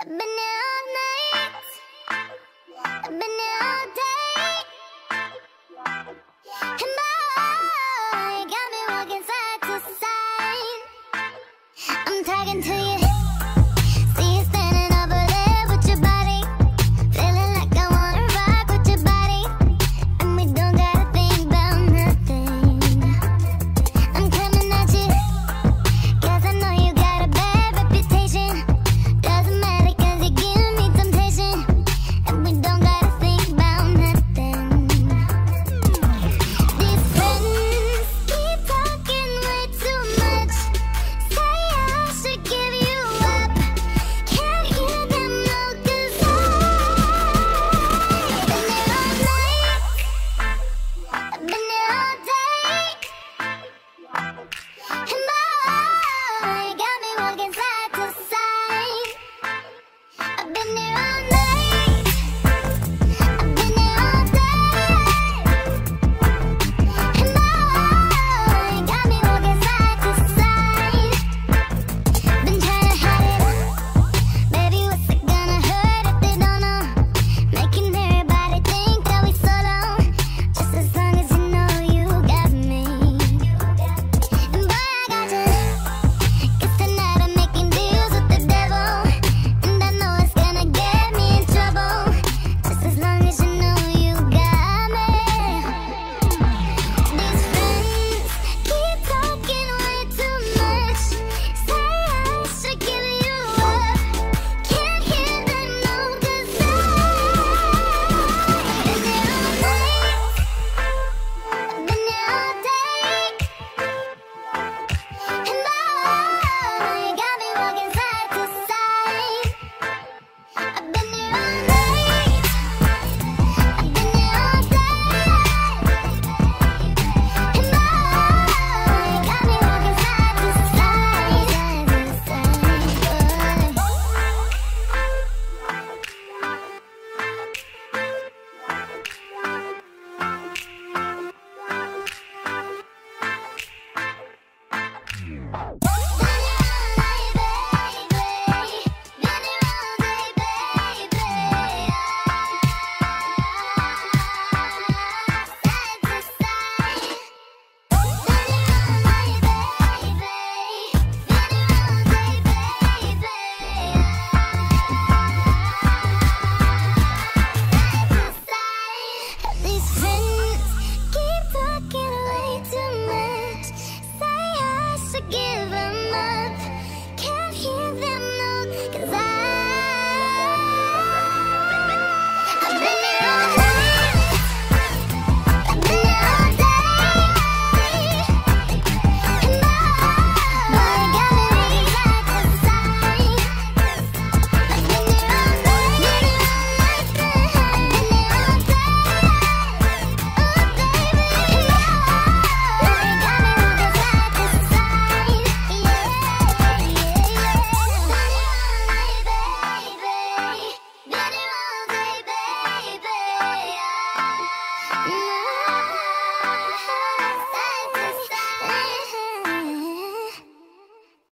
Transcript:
I've And